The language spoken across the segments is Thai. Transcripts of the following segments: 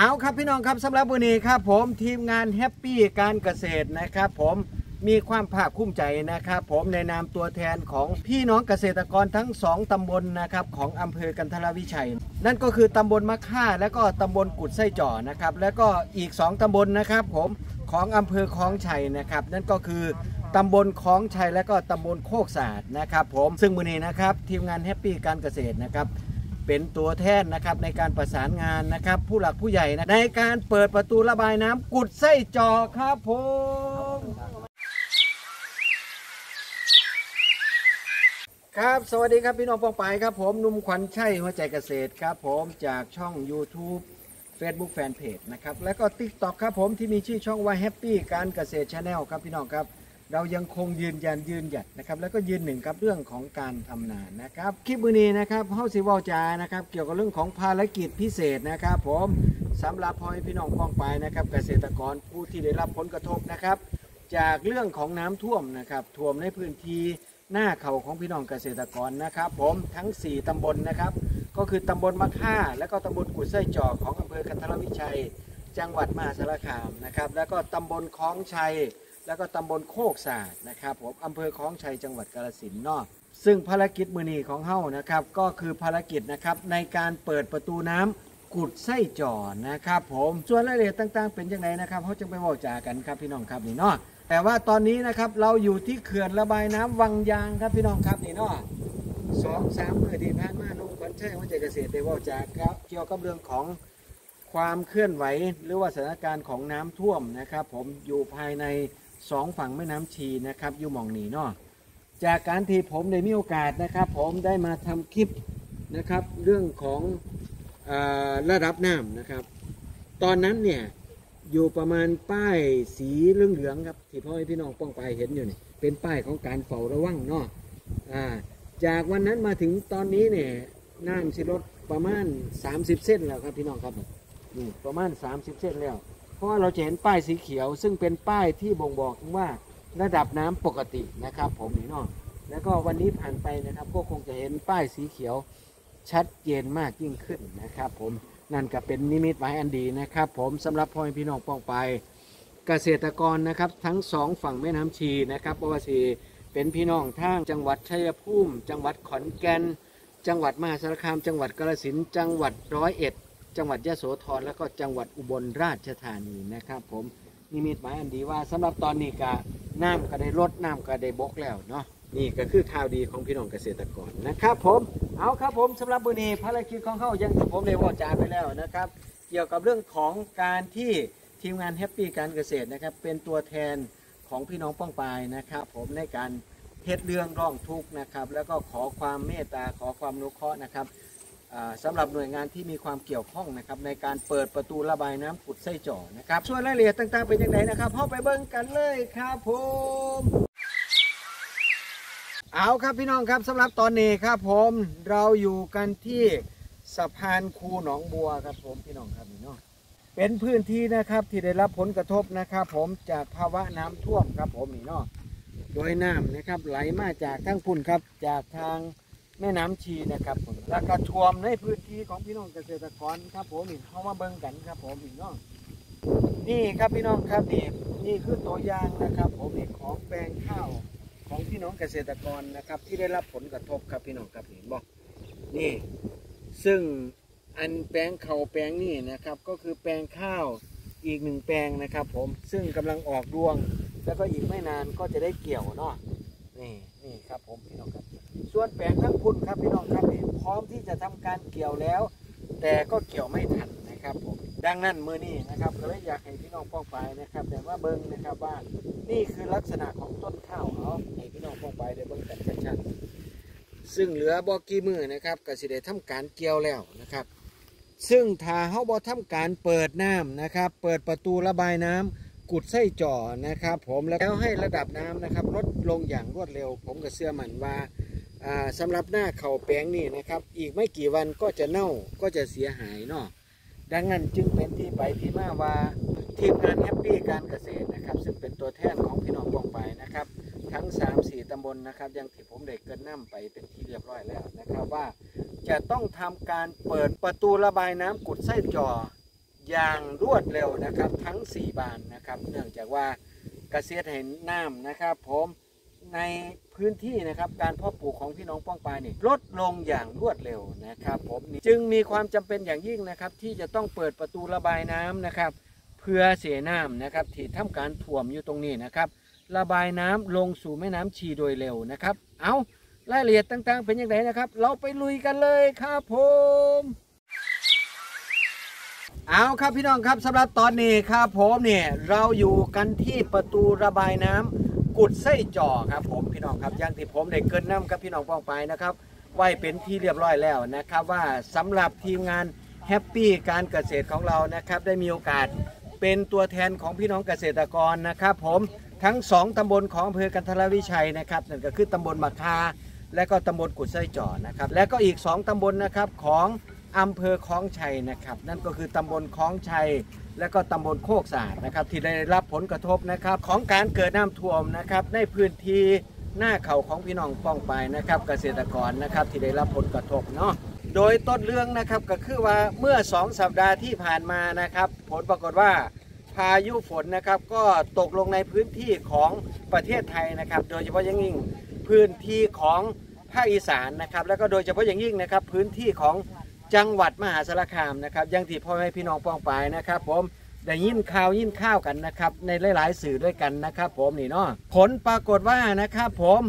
เอาครับพี่น้องครับสำหรับวันนี้ครับผมทีมงานแฮปปี้การเกษตรนะครับผมมีความภาคภูมิใจนะครับ ผมในนามตัวแทนของพี่น้องเกษตรกรทั้งสองตำบลนะครับของอำเภอกันทรวิชัย นั่นก็คือตำบลมะค่า และก็ตำบลกุดไส้จ่อนะครับ แล้วก็อีก 2 ตำบลนะครับ ผมของอำเภอคลองชัยนะครับ นั่นก็คือตำบลคลองชัยและก็ตำบลโคกศาสตร์นะครับ ผมซึ่งวันนี้นะครับทีมงานแฮปปี้การเกษตรนะครับ เป็นตัวแทนนะครับในการประสานงานนะครับ ผู้หลักผู้ใหญ่นะในการเปิดประตูระบายน้ำกุดไส้จอครับผมครับสวัสดีครับพี่น้องปองปายครับผมหนุ่มขวัญชัยหัวใจเกษตรครับผมจากช่อง YouTube Facebook Fanpage นะครับ แล้วก็ TikTok ครับผมที่มีชื่อช่องว่า Happy การเกษตร Channel ครับพี่น้องครับ เรายังคงยืนยันยืนหยัดนะครับแล้วก็ยืนหนึ่งกับเรื่องของการทำนานะครับคลิปมือนี้นะครับเฮาสิเวาจานะครับเกี่ยวกับเรื่องของภารกิจพิเศษนะครับผมสำหรับพ่อพี่น้องป้องไปนะครับ เกษตรกรผู้ที่ได้รับผลกระทบนะครับ จากเรื่องของน้ำท่วมนะครับท่วมในพื้นที่หน้าเขาของพี่น้องเกษตรกรนะครับ ผมทั้ง 4ตำบลนะครับ ก็คือตำบลมะค่า และก็ตำบลกุดไส้จอกของอำเภอกันทรวิชัย จังหวัดมหาสารคามนะครับ แล้วก็ตำบลคลองชัย แล้วก็ตำบลโคกศาสนะครับผมอำเภอคลองชัยจังหวัดกาฬสินธุ์เนอกซึ่งภารกิจมือนีของเฮานะครับ ก็คือภารกิจนะครับในการเปิดประตูน้ำกุดไส้จ่อนะครับผมส่วนรายละเอียดต่างๆ เป็นยังไงนะครับเขาจะไปบอกจากันครับพี่น้องครับนี่เนาะแต่ว่าตอนนี้นะครับเราอยู่ที่เขื่อนระบายน้ำวังยางครับพี่น้องครับนี่เนาะสองสามมือที่ผ่านมานุ่มขวัญชัยวัฒนเกษตรได้บอกจากครับเกี่ยวกับเรื่องของ ความเคลื่อนไหวหรือว่าสถานการณ์ของน้ำท่วมนะครับ ผมอยู่ภายใน สองฝั่งแม่น้ำชีนะครับอยู่หมองนีเนาะจากการที่ผมได้มีโอกาสนะครับ ผมได้มาทำคลิปนะครับ เรื่องของอระดับน้ำนะครับ ตอนนั้นเนี่ยอยู่ประมาณป้ายสีเหลืองๆครับที่พ่อพี่น้องป้องไปเห็นอยู่นี่เป็นป้ายของการเฝ้าระวังเนาะอ่าจากวันนั้นมาถึงตอนนี้เนี่ยน้ำสิลดประมาณ 30 เส้นแล้วครับพี่น้องครับนี่ประมาณ 30เซนแล้ว เพราะว่าเราจะเห็นป้ายสีเขียว ซึ่งเป็นป้ายที่บ่งบอกถึงว่าระดับน้ำปกตินะครับผมนี่เนาะแล้วก็วันนี้ผ่านไปนะครับ ก็คงจะเห็นป้ายสีเขียวชัดเจนมากยิ่งขึ้นนะครับ ผมนั่นก็เป็นนิมิตหมายอันดีนะครับ ผมสำหรับพ่อแม่พี่น้องป้องไป เกษตรกรนะครับทั้งสองฝั่งแม่น้ำชีนะครับเพราะว่าสีเป็นพี่น้องทางจังหวัดชัยภูมิ จังหวัดขอนแก่น จังหวัดมหาสารคาม จังหวัดกาฬสินธุ์จังหวัดร้อยเอ็ด จังหวัดยะโสธรแล้วก็จังหวัดอุบลราชธานีนะครับ ผมนิมิตหมายอันดีว่าสำหรับตอนนี้ก็น้ำก็ได้ลดน้ำก็ได้บกแล้วเนาะนี่ก็คือข่าวดีของพี่น้องเกษตรกรนะครับ ผมเอาครับผมสำหรับวันนี้ภารกิจของเขายังผมได้เว้าจาไปแล้วนะครับ เกี่ยวกับเรื่องของการที่ทีมงานแฮปปี้การเกษตรนะครับ เป็นตัวแทนของพี่น้องป้องปายนะครับ ผมในการเทศเรื่องร้องทุกข์นะครับ แล้วก็ขอความเมตตาขอความอนุเคราะห์นะครับ สำหรับหน่วยงานที่มีความเกี่ยวข้องนะครับในการเปิดประตูระบายน้ำกุดไส้จ่อนะครับส่วนรายละเอียดต่างๆเป็นยังไงนะครับเข้าไปเบิ่งกันเลยครับผมเอาครับพี่น้องครับสำหรับตอนนี้ครับผมเราอยู่กันที่สะพานคูหนองบัวครับผมพี่น้องครับนี่เนาะเป็นพื้นที่นะครับที่ได้รับผลกระทบนะครับ ผมจากภาวะน้ำท่วมครับผมนี่เนาะโดยน้ำนะครับไหลมาจากทั้งพุ่นครับจากทาง แม่น้ำชีนะครับผมแล้วก็ท่วมในพื้นที่ของพี่น้องเกษตรกรครับผมนี่เข้ามาเบิ่งกันครับผมพี่น้องนี่ครับพี่น้องครับนี่นี่คือตัวอย่างนะครับผมนี่ของแปลงข้าวของพี่น้องเกษตรกรนะครับ ที่ได้รับผลกระทบครับพี่น้องครับเห็นบอกนี่ ซึ่งอันแปลงเขาวแปลงนี่นะครับ ก็คือแปลงข้าวอีกหนึ่งแปลงนะครับ ผมซึ่งกำลังออกรวง แล้วก็อีกไม่นานก็จะได้เกี่ยวเนาะ นี่นี่ครับผมพี่น้องครับ ส่วนแปลงทั้งพุ่นครับพี่น้องครับนี่พร้อมที่จะทำการเกี่ยวแล้ว แต่ก็เกี่ยวไม่ทันนะครับผมดังนั้นมือนี้นะครับก็เลยอยากให้พี่น้องป้องไปนะครับ แต่ว่าเบิ้งนะครับว่านี่คือลักษณะของต้นข้าวเขาให้พี่น้องป้องไปได้เบิ้งกันชัดๆซึ่งเหลือบ่กี่มือนะครับก็สิได้ทำการเกี่ยวแล้วนะครับ ซึ่งถ้าเขาบ่ทำการเปิดน้ำนะครับ เปิดประตูระบายน้ำ กุดไส้จ่อนะครับ ผมแล้วให้ระดับน้ำนะครับ ลดลงอย่างรวดเร็ว ผมก็เชื่อมั่นว่าอ่าสำหรับหน้าเข่าแปลงนี่นะครับ อีกไม่กี่วันก็จะเน่าก็จะเสียหายเนาะดังนั้นจึงเป็นที่ไปที่มาว่าทีมงานแฮปปี้การเกษตรนะครับ ซึ่งเป็นตัวแทนของพี่น้องปองไปนะครับ ทั้ง 3 4ตำบลนะครับยังที่ผมได้เกรินน้ำไปเป็นที่เรียบร้อยแล้วนะครับว่าจะต้องทำการเปิดประตูระบายน้ำกุดไส้จ่อ อย่างรวดเร็วนะครับทั้ง 4 บานนะครับ เนื่องจากว่ากเกษตรแห่งน้ำนะครับ ผมในพื้นที่นะครับการเพาะปลูกของพี่น้องป้องปายนี่ลดลงอย่างรวดเร็วนะครับผมจึงมีความจำเป็นอย่างยิ่งนะครับ ที่จะต้องเปิดประตูระบายน้ำนะครับ เพื่อเสียน้ำนะครับที่ทำการถ่วมอยู่ตรงนี้นะครับ ระบายน้ำลงสู่แม่น้ำชีโดยเร็วนะครับ เอารายละเอียดต่างๆ เป็นอย่างไรนะครับ เราไปลุยกันเลยครับผม เอาครับพี่น้องครับสำหรับตอนนี้ครับผมเนี่ยเราอยู่กันที่ประตูระบายน้ำกุดไส้จ่อครับผมพี่น้องครับอย่างที่ผมได้เกินน้ำกับพี่น้องป้องไปนะครับไว้เป็นที่เรียบร้อยแล้วนะครับ ว่าสำหรับทีมงานแฮปปี้การเกษตรของเรานะครับ ได้มีโอกาสเป็นตัวแทนของพี่น้องเกษตรกรนะครับ ผมทั้งสองตำบลของอำเภอกันทรวิชัยนะครับนั่นก็คือตำบลบักคาและก็ตำบลกุดไส้จ่อนะครับ และก็อีก 2ตำบลนะครับของ อำเภอคลองชัยนะครับ นั่นก็คือตำบลคลองชัย และก็ตำบลโคกสะอาดนะครับ ที่ได้รับผลกระทบนะครับ ของการเกิดน้ำท่วมนะครับ ในพื้นที่หน้าเขาของพี่น้องป้องไปนะครับเกษตรกรนะครับที่ได้รับผลกระทบเนาะโดยต้นเรื่องนะครับก็คือว่าเมื่อ 2 สัปดาห์ที่ผ่านมานะครับ ผลปรากฏว่าพายุฝนนะครับก็ตกลงในพื้นที่ของประเทศไทยนะครับ โดยเฉพาะอย่างยิ่งพื้นที่ของภาคอีสานนะครับ แล้วก็โดยเฉพาะอย่างยิ่งนะครับ พื้นที่ของ จังหวัดมหาสารคามนะครับยังที่พ่อแม่พี่น้องป้องไปนะครับผมได้ยินข่าวยินข้าวกันนะครับในหลาย ๆ สื่อด้วยกันนะครับผมนี่เนาะผลปรากฏว่านะครับผม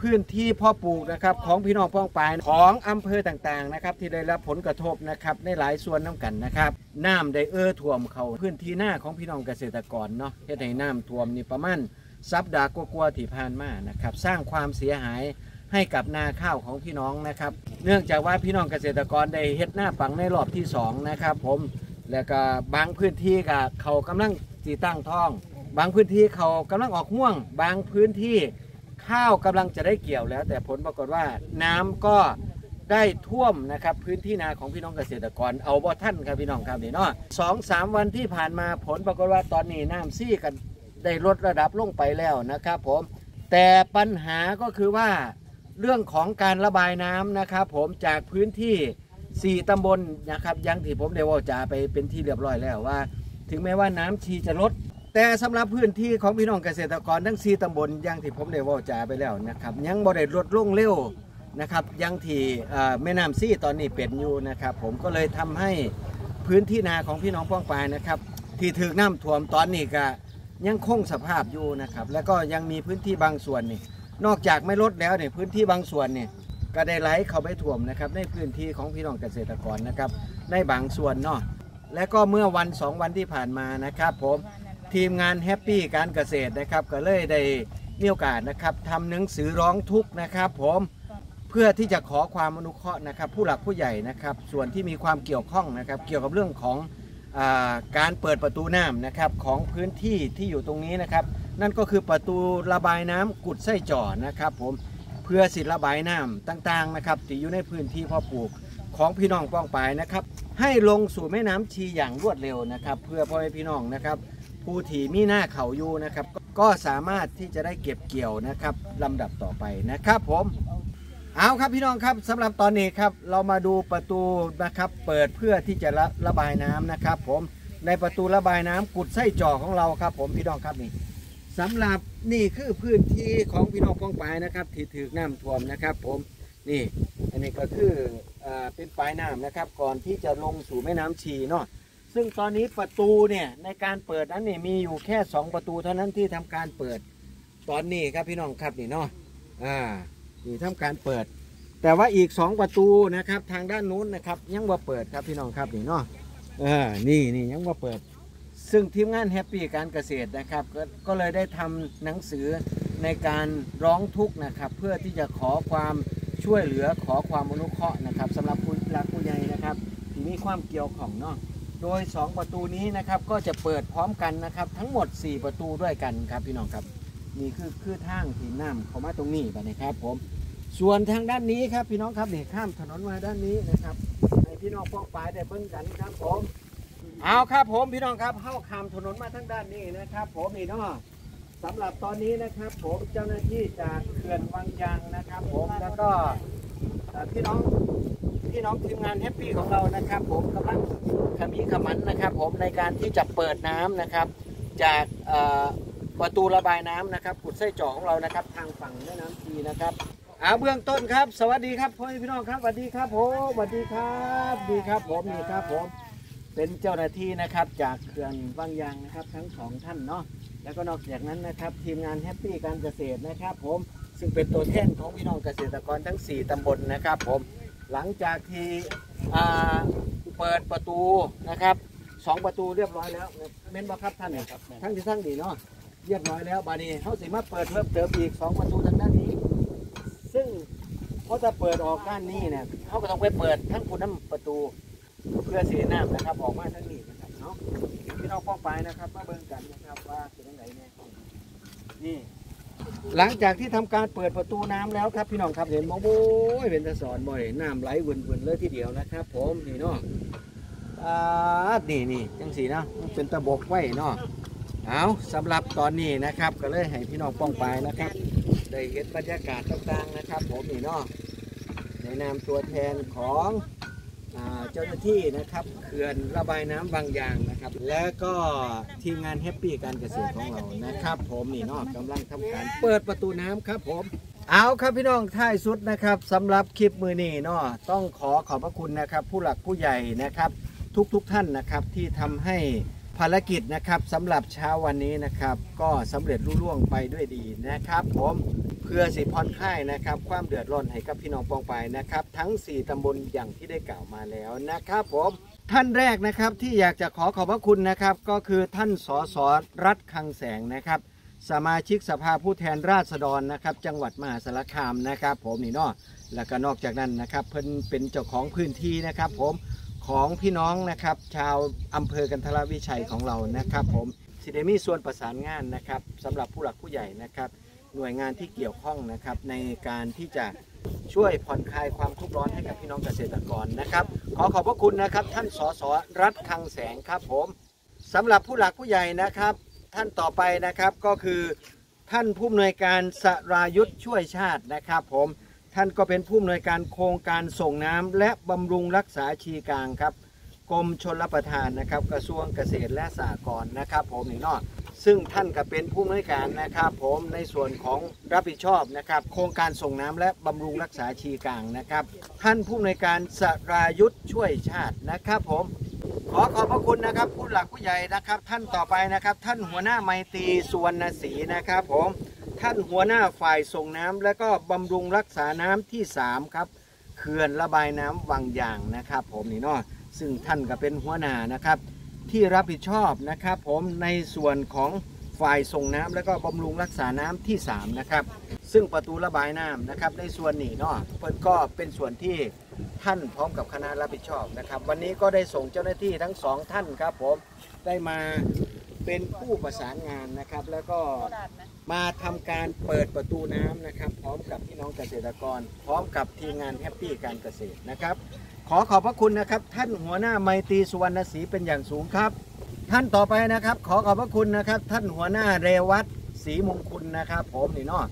พื้นที่พ่อปลูกนะครับของพี่น้องป้องปายของอำเภอต่างๆนะครับที่ได้รับผลกระทบนะครับในหลายส่วนน้ำกันนะครับน้ำได้เอื้อท่วมเขาพื้นที่หน้าของพี่น้องเกษตรกรเนาะเฮ็ดให้น้ำท่วมนี่ประมาณสัปดาห์กว่าๆที่ผ่านมานะครับสร้างความเสียหาย ให้กับนาข้าวของพี่น้องนะครับ เนื่องจากว่าพี่น้องเกษตรกรได้เฮ็ดหน้าปังในรอบที่สองนะครับผมแล้วก็บางพื้นที่ก็เขากำลังตีตั้งท้อง บางพื้นที่เขากำลังออกห่วง บางพื้นที่ข้าวกำลังจะได้เกี่ยวแล้ว แต่ผลปรากฏว่าน้ำก็ได้ท่วมนะครับพื้นที่นาของพี่น้องเกษตรกรเอาบ่ท่านครับพี่น้องครับนี่เนาะสองสามวันที่ผ่านมาผลปรากฏว่าตอนนี้น้ำซี่กันได้ลดระดับลงไปแล้วนะครับผมแต่ปัญหาก็คือว่า เรื่องของการระบายน้ำนะครับ ผมจากพื้นที่ 4ตำบลนะครับยังที่ผมได้เว่าจาไปเป็นที่เรียบร้อยแล้วว่า ถึงแม้ว่าน้ำชีจะลด แต่สำหรับพื้นที่ของพี่น้องเกษตรกรทั้ง 4ตำบลย่างที่ผมได้เว่าจาไปแล้วนะครับ ยังบ่ได้ลดลงเร็วนะครับ ยังที่เอ่อแม่น้ำซี่ตอนนี้เป็นอยู่นะครับ ผมก็เลยทำให้พื้นที่นาของพี่น้องป้องปายนะครับ ที่ถูกน้ำท่วมตอนนี้ก็ยังคงสภาพอยู่นะครับ แล้วก็ยังมีพื้นที่บางส่วนนี่ นอกจากไม่ลดแล้วเนี่ยพื้นที่บางส่วนเนี่ยก็ได้ไหลเข้าไปท่วมนะครับในพื้นที่ของพี่น้องเกษตรกรนะครับในบางส่วนเนาะและก็เมื่อวันสองวันที่ผ่านมานะครับผมทีมงานแฮปปี้การเกษตรนะครับก็เลยได้มีโอกาสนะครับทำหนังสือร้องทุกข์นะครับผมเพื่อที่จะขอความอนุเคราะห์นะครับ ผู้หลักผู้ใหญ่นะครับ ส่วนที่มีความเกี่ยวข้องนะครับ เกี่ยวกับเรื่องของอาการเปิดประตูน้ำนะครับของพื้นที่ที่อยู่ตรงนี้นะครับ นั่นก็คือประตูระบายน้ำกุดไส้จ่อนะครับผมเพื่อสิระบายน้ำต่างๆนะครับที่อยู่ในพื้นที่พ่อปลูกของพี่น้องป้องปายนะครับ ให้ลงสู่แม่น้ำชีอย่างรวดเร็วนะครับ เพื่อพ่อแม่พี่น้องนะครับ ผู้ที่มีหน้าเขาอยู่นะครับ ก็สามารถที่จะได้เก็บเกี่ยวนะครับลำดับต่อไปนะครับผมเอาครับพี่น้องครับสำหรับตอนนี้ครับเรามาดูประตูนะครับเปิดเพื่อที่จะระระบายน้ำนะครับ ผมในประตูระบายน้ำกุดไส้จ่อของเราครับ ผมพี่น้องครับนี่ สำหรับนี่คือพื้นที่ของพี่น้องป้องปายนะครับ ที่ถือน้ำท่วมนะครับ ผมนี่อันนี้ก็คืออเป็นปลายน้ำนะครับ ก่อนที่จะลงสู่แม่น้ำชีเนาะซึ่งตอนนี้ประตูเนี่ยในการเปิดนั้นเนี่ยมีอยู่แค่ 2 ประตูเท่านั้นที่ทำการเปิดตอนนี้ครับพี่น้องครับนี่เนาะอ่านี่ทำการเปิด แต่ว่าอีก 2 ประตูนะครับ ทางด้านนู้นนะครับ ยังบ่เปิดครับพี่น้องครับนี่เนาะเออนี่นี่ยังบ่เปิด ซึ่งทีมงานแฮปปี้การเกษตรนะครับก็ก็เลยได้ทำหนังสือในการร้องทุกข์นะครับ เพื่อที่จะขอความช่วยเหลือขอความอนุเคราะห์นะครับสำหรับผู้หลักผู้ใหญ่นะครับที่มีความเกี่ยวของเนาะโดย 2 ประตูนี้นะครับก็จะเปิดพร้อมกันนะครับ ทั้งหมด 4 ประตูด้วยกันครับพี่น้องครับนี่คือคือทางที่น้ำเข้ามาตรงนี้ไปนะครับผมส่วนทางด้านนี้ครับพี่น้องครับเนี่ข้ามถนนมาด้านนี้นะครับให้พี่น้องป้องปายได้เบิ่งกันครับผม เอาครับผมพี่น้องครับเข้าข้ามถนนมาทางด้านนี้นะครับ ผมนี่เนาะสำหรับตอนนี้นะครับ ผมเจ้าหน้าที่จากเขื่อนวังยางนะครับ ผมแล้วก็พี่น้องพี่น้องทีมงานแฮปปี้ของเรานะครับ ผมกำลังขมีขมันนะครับ ผมในการที่จะเปิดน้ำนะครับ จากประตูระบายน้ำนะครับขุดไส้จาะของเรานะครับ ทางฝั่งแม่น้ำชีนะครับอาเบื้องต้นครับ สวัสดีครับพ่อพี่น้องครับสวัสดีครับผมสวัสดีครับ ดีครับผมนี่ครับผม เป็นเจ้าหน้าที่นะครับจากเขื่อนบางยางนะครับ ทั้งสองท่านเนาะแล้วก็นอกจากนั้นนะครับ ทีมงานแฮปปี้การเกษตรนะครับ ผมซึ่งเป็นตัวแทนของพี่น้องเกษตรกรทั้ง 4 ตำบลนะครับ ผมหลังจากที่อ่าเปิดประตูนะครับสองประตูเรียบร้อยแล้วเม้นบ่ครับท่านเนี่ยทั้งที่ทั้งดีเนาะเรียบร้อยแล้วบานี้เขาสิมาเปิดเพิ่มเติมอีกสองประตูทางด้านนี้ ซึ่งเขาจะเปิดออกด้านนี้เนี่ยเขาก็ต้องไปเปิดทั้งคุณน้ำประตู เพื่อสีน้ำนะครับ ออกมาทั้งนี้นะครับเนาะพี่น้องป้องไปนะครับมาเบิ่งกันนะครับว่าเป็นยังไงเนี่ยนี่ หลังจากที่ทำการเปิดประตูน้ำแล้วครับ พี่น้องครับเห็นมองโอ้ยเป็นตะสอนบ่อยน้ำไหลวนๆเลยทีเดียวนะครับ ผมนี่เนาะอ่านี่นี่จังสีเนาะเป็นตะบกไว้เนาะเอาสำหรับตอนนี้นะครับ ก็เลยให้พี่น้องป้องไปนะครับ ได้เห็นบรรยากาศต่างๆนะครับ ผมนี่เนาะในนามตัวแทนของ เจ้าหน้าที่นะครับเขื่อนระบายน้ำบางอย่างนะครับ และก็ทีมงานแฮปปี้การเกษตรของเรานะครับ ผมนี่นอกกำลังทำการเปิดประตูน้ำครับผมเอาครับพี่น้องท้ายสุดนะครับสำหรับคลิปมือนี้เนาะต้องขอขอบพระคุณนะครับ ผู้หลักผู้ใหญ่นะครับ ทุกๆท่านนะครับที่ทำให้ภารกิจนะครับสำหรับเช้าวันนี้นะครับ ก็สำเร็จลุล่วงไปด้วยดีนะครับ ผม เพื่อสิผ่อนคลายนะครับ ความเดือดร้อนให้กับพี่น้องป้องปายนะครับ ทั้ง 4 ตำบลอย่างที่ได้กล่าวมาแล้วนะครับผมท่านแรกนะครับที่อยากจะขอขอบพระคุณนะครับ ก็คือท่านสสรัฐคังแสงนะครับ สมาชิกสภาผู้แทนราษฎรนะครับ จังหวัดมหาสารคามนะครับ ผมนี่เนาะแล้วก็นอกจากนั้นนะครับเพิ่นเป็นเจ้าของพื้นที่นะครับ ผมของพี่น้องนะครับ ชาวอำเภอกันทรวิชัยของเรานะครับ ผมสิเดมีส่วนประสานงานนะครับสำหรับผู้หลักผู้ใหญ่นะครับ หน่วยงานที่เกี่ยวข้องนะครับ ในการที่จะช่วยผ่อนคลายความทุกข์ร้อนให้กับพี่น้องเกษตรกรนะครับ ขอขอบพระคุณนะครับ ท่านสสรัฐคังแสงครับผมสำหรับผู้หลักผู้ใหญ่นะครับ ท่านต่อไปนะครับก็คือท่านผู้อำนวยการสรายุทธ์ช่วยชาตินะครับผมท่านก็เป็นผู้อำนวยการโครงการส่งน้ำและบำรุงรักษาชีกลางครับกรมชนรับประทานนะครับ กระทรวงเกษตรและสหกรณ์นะครับ ผมนี่นอ ซึ่งท่านก็เป็นผู้อำนวยการนะครับผมในส่วนของรับผิดชอบนะครับ โครงการส่งน้ำและบำรุงรักษาชีกลางนะครับ ท่านผู้อำนวยการสรายุทธช่วยชาตินะครับผม ขอขอบพระคุณนะครับผู้หลักผู้ใหญ่นะครับ ท่านต่อไปนะครับ ท่านหัวหน้าไมตรีสุวรรณศรีนะครับผมท่านหัวหน้าฝ่ายส่งน้ำและก็บำรุงรักษาน้ำที่ 3 ครับเขื่อนระบายน้ำวังยางนะครับ ผมนี่เนาะซึ่งท่านก็เป็นหัวหน้านะครับ ที่รับผิดชอบนะครับ ผมในส่วนของฝ่ายส่งน้ำและก็บำรุงรักษาน้ำที่ 3 นะครับ ซึ่งประตูระบายน้ำนะครับ ในส่วนนี้เนาะเพิ่นก็เป็นส่วนที่ท่านพร้อมกับคณะรับผิดชอบนะครับ วันนี้ก็ได้ส่งเจ้าหน้าที่ทั้งสองท่านครับผมได้มาเป็นผู้ประสานงานนะครับ แล้วก็มาทำการเปิดประตูน้ำนะครับ พร้อมกับพี่น้องเกษตรกร พร้อมกับทีมงานแฮปปี้การเกษตรนะครับ ขอขอบพระคุณนะครับ ท่านหัวหน้าไมตรีสุวรรณศรีเป็นอย่างสูงครับ ท่านต่อไปนะครับ ขอขอบพระคุณนะครับ ท่านหัวหน้าเรวัตศรีมงคลนะครับ ผมนี่เนาะ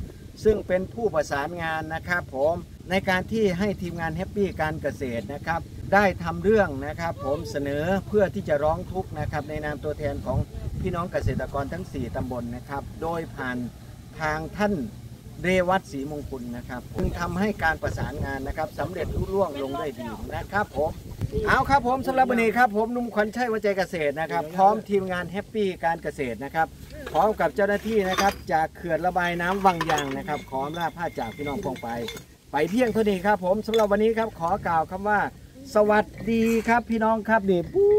ซึ่งเป็นผู้ประสานงานนะครับ ผมในการที่ให้ทีมงานแฮปปี้การเกษตรนะครับ ได้ทำเรื่องนะครับ ผมเสนอเพื่อที่จะร้องทุกข์นะครับ ในนามตัวแทนของพี่น้องเกษตรกรทั้ง 4ตำบลนะครับ โดยผ่านทางท่าน เรวัตศรีมงคลนะครับจึงทำให้การประสานงานนะครับสำเร็จรุ่ล่วงลงได้ดีนะครับผมเอาครับผมสำหรับวันนี้ครับผมนุ่มขวัญชัยวัจใจเกษตรนะครับ พร้อมทีมงานแฮปปี้การเกษตรนะครับพร้อมกับเจ้าหน้าที่นะครับ จากเขื่อนระบายน้ำวังยางนะครับขออำลาผ้าจากพี่น้องพวงไป ไปเพียงเท่านี้ครับผมสำหรับวันนี้ครับขอกล่าวคำว่า สวัสดีครับพี่น้องครับนี่ปุ้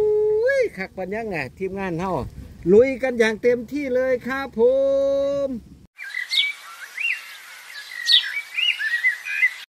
ยขักปัญญังไงทีมงานเฮาลุยกันอย่างเต็มที่เลยครับผม